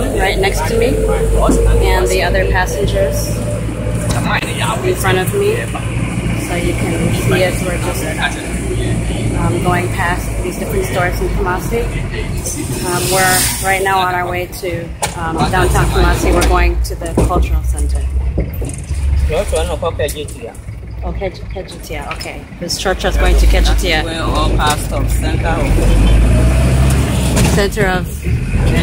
mom right next to me, and the other passengers in front of me. So you can see us. We're just um, going past these different stores in Kumasi. Um, we're right now on our way to um, downtown Kumasi. We're going to the cultural center. Oh, Kej- Kejitia. Okay. This church is going to Kejitia. Where all past of center Center of.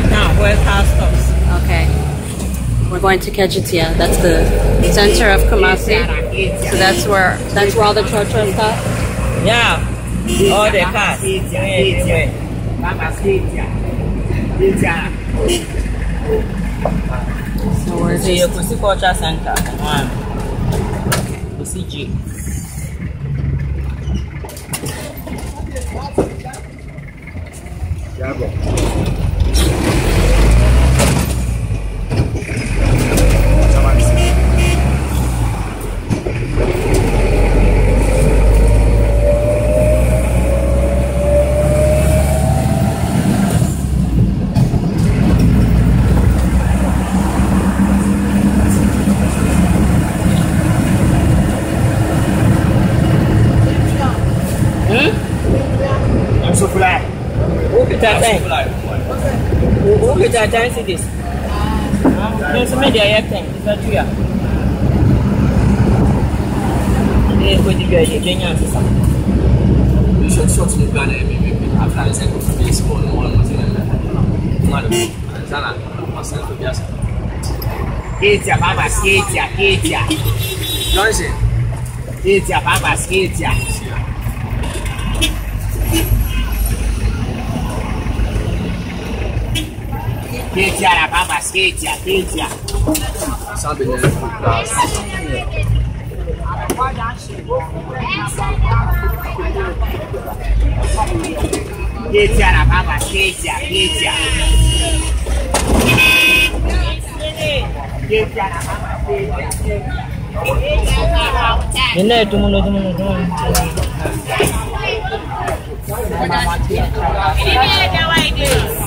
Now, where past of Okay. We're going to Kejitia. That's the center of Kumasi. So that's where that's where all the church are stop. Yeah, all the cars. So we're See, just you see culture center. One. You see G. I'm so fly. Who put that thing? Who who put that thing? See this? No, some media yeah thing. Is that you? Eh, ko di ga ye Kenya sisa. short short ni Ghana ya mimi after I said for baseball no one was in there mado sana masan for biasa Ketia, baba, ketia, ketia. Johnson Ketia, baba, ketia. skate ya baba skate ya skate ya sabe né skate ya baba skate ya skate ya Ini itu mulu itu mulu itu mulu. Ini ada apa ini?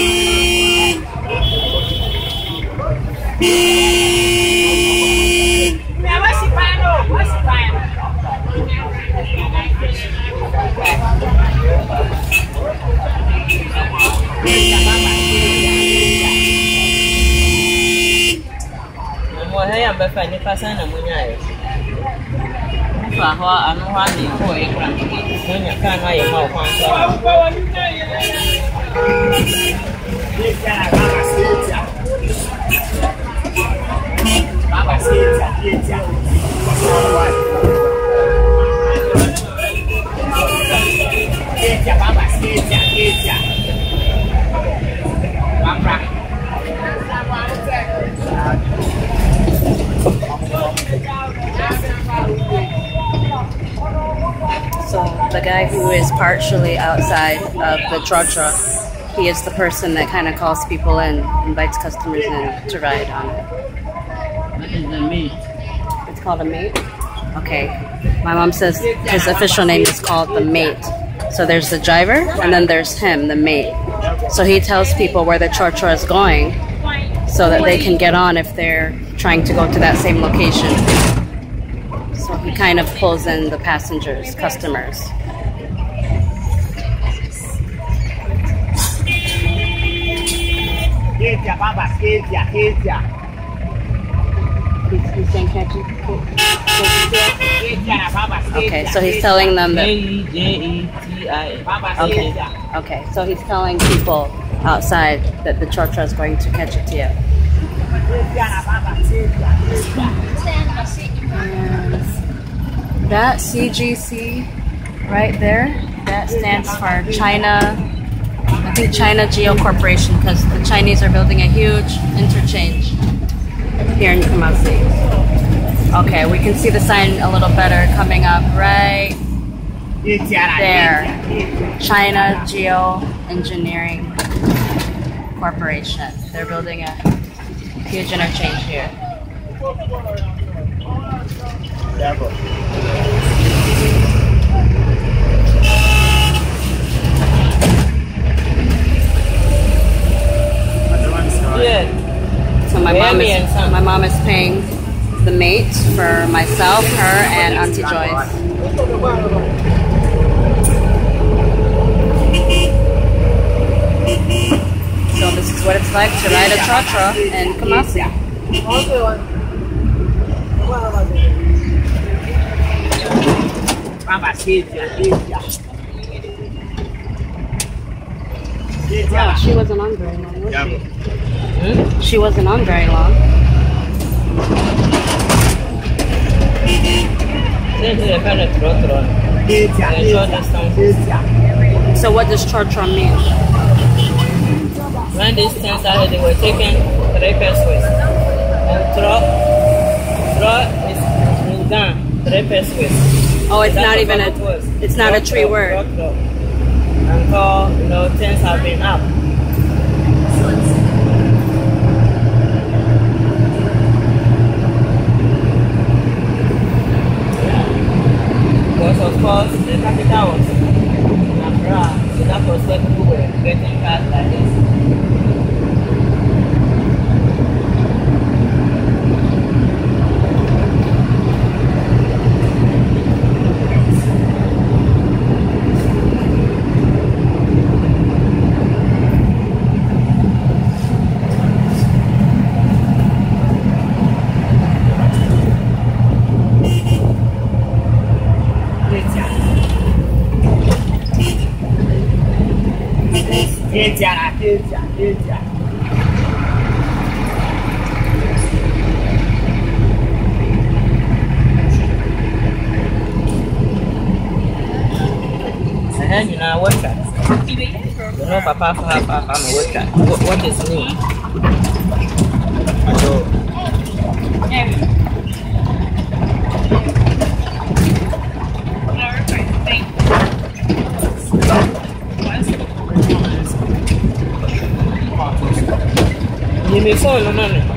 Beep. So the guy who is partially outside of the trotro, he is the person that kind of calls people in, invites customers in to ride on it. That is the meat. It's called a mate. Okay. My mom says his official name is called the mate. So there's the driver and then there's him, the mate. So he tells people where the trotro is going so that they can get on if they're trying to go to that same location. So he kind of pulls in the passengers, customers. Baba. He's, he's saying, "Can't you- Ketia, la baba, ketia. Okay, so he's telling them that. J T I. Baba, Okay. Okay, so he's telling people outside that the trotro is going to catch it to you. Ketia, la baba, ketia, ketia. That CGC right there, that stands for China I think China Geo Corporation because the Chinese are building a huge interchange here in Kumasi. Okay, we can see the sign a little better coming up right there. China Geo Engineering Corporation. They're building a huge interchange here. Yeah. My mom is my mom is paying the mate for myself, her, and Auntie Joyce. So this is what it's like to ride a cha-cha in Kumasi. Mama, Cynthia, Cynthia. Wow, she wasn't on very long, was Yeah. she? Hmm? She wasn't on very long. This is a kind of tro tro. Cynthia, Yeah, short distance. Cynthia. So what does cha-cha mean? When these things started, they were taken three pesos. And tro, tro is down, three pesos. Oh, it's That's not even a it it's not a tree word. Until, you know, things have been up. Because the capital was in Accra, so that was where people were getting cars like this. Cynthia, la Cynthia, Cynthia. Ɛhɛ nyinaa wɔtwa. Ɔno papa afɔ ha papa ma wɔtwa. Wɔ- What is new? No no no.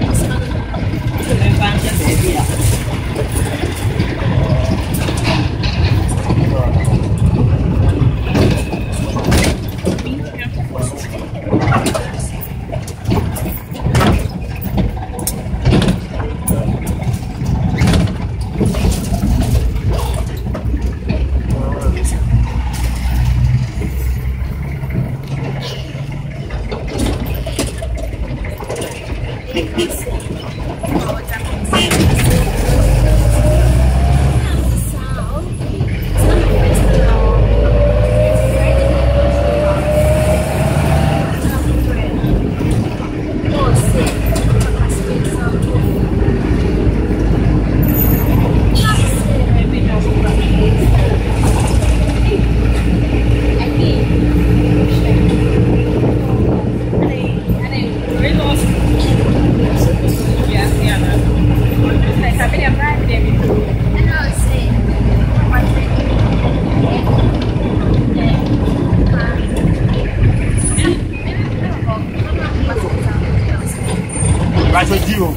aṣọ jí o.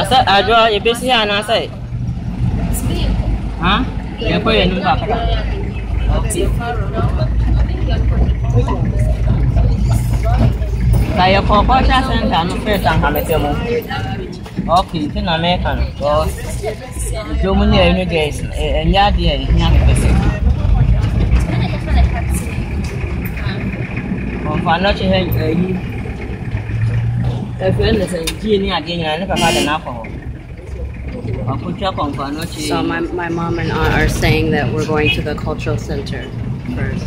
Asa ajo ebesi ya na sai. Ha? Ya kwa yenu ba kaka. Ka ya ko ko ta senta no fe tan ha mete mu. Okay, ti na me kan. Bo. Jo mu ni enu guys, enya de ehia. Ɛhia me pɛsɛ. Ɔmfa nnɔkye ha ayi. Ɛfɛ ne sɛ gyee ne adeɛ nyinaa ne papa de no akɔ hɔ. Ɔkotwa kɔmfa nnɔkye. So my, my mom and aunt are saying that we're going to the cultural center first.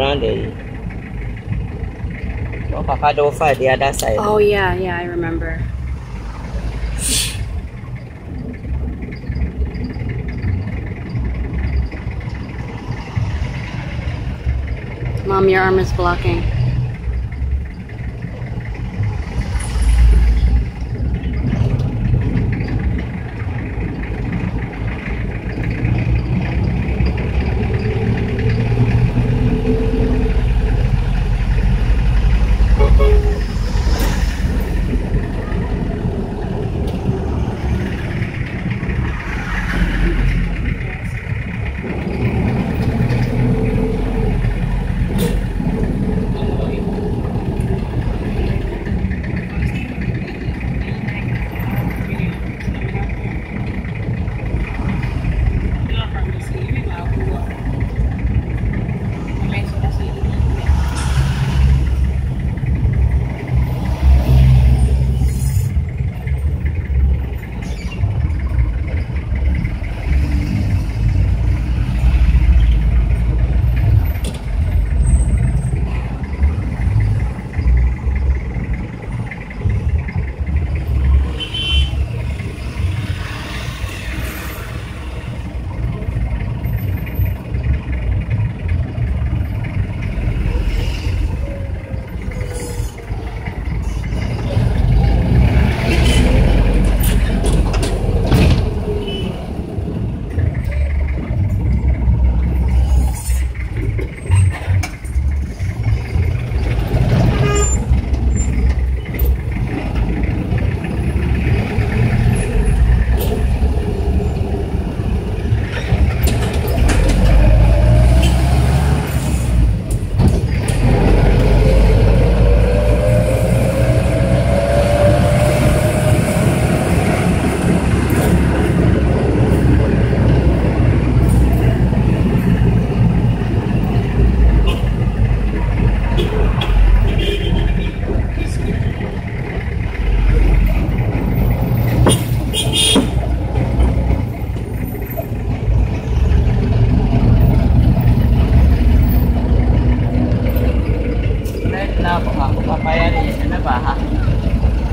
Round, round it. Oh, Papa fight the other side. Oh yeah, yeah, I remember. Mom, your arm is blocking.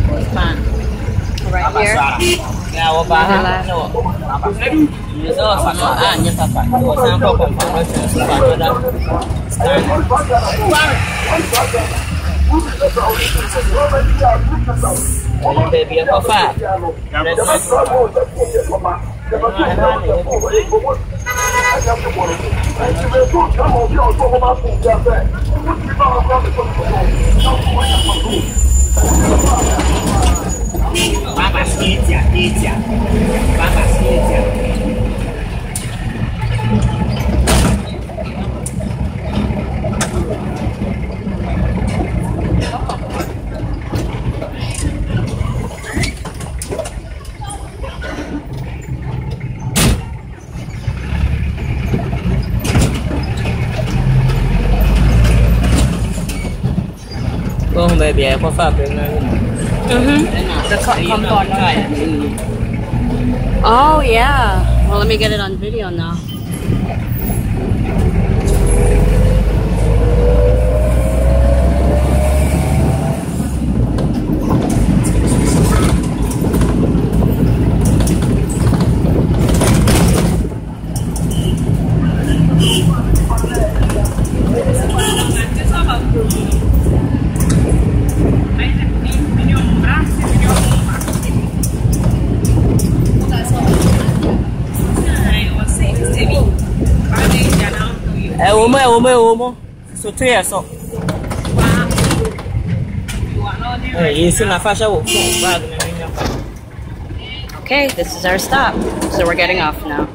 What's fine? Right here. Yeah, what about him? No. Baby, how far? Let's go. Ko baby, ako fa pe na. Mm-hmm. The come on. Oh yeah. Well, let me get it on video now. Okay, this is our stop. So we're getting off now.